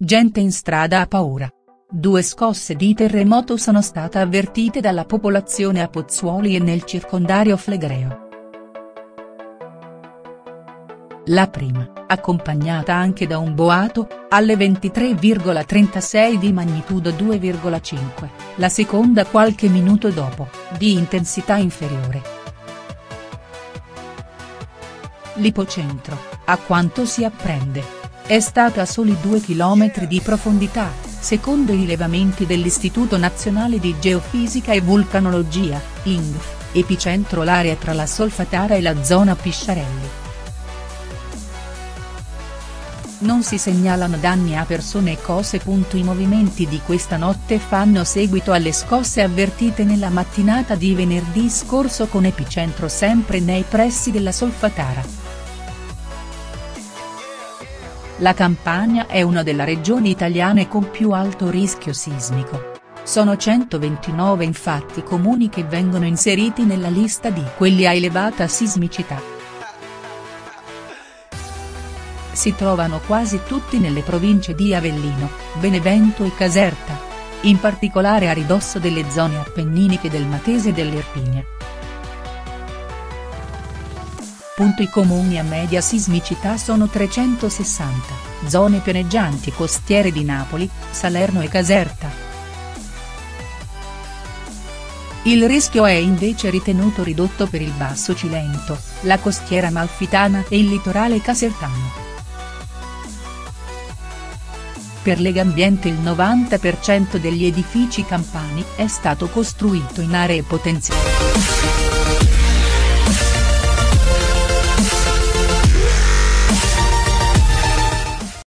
Gente in strada ha paura. Due scosse di terremoto sono state avvertite dalla popolazione a Pozzuoli e nel circondario Flegreo. La prima, accompagnata anche da un boato, alle 23,36 di magnitudo 2,5, la seconda qualche minuto dopo, di intensità inferiore. L'ipocentro, a quanto si apprende, è stata a soli 2 km di profondità, secondo i rilevamenti dell'Istituto Nazionale di Geofisica e Vulcanologia, INGF, epicentro l'area tra la Solfatara e la zona Pisciarelli. Non si segnalano danni a persone e cose. I movimenti di questa notte fanno seguito alle scosse avvertite nella mattinata di venerdì scorso con epicentro sempre nei pressi della Solfatara. La Campania è una delle regioni italiane con più alto rischio sismico. Sono 129 infatti comuni che vengono inseriti nella lista di quelli a elevata sismicità. Si trovano quasi tutti nelle province di Avellino, Benevento e Caserta. In particolare a ridosso delle zone appenniniche del Matese e dell'Irpinia. I comuni a media sismicità sono 360, zone pianeggianti costiere di Napoli, Salerno e Caserta. Il rischio è invece ritenuto ridotto per il Basso Cilento, la costiera malfitana e il litorale casertano. Per Legambiente il 90% degli edifici campani è stato costruito in aree potenziali.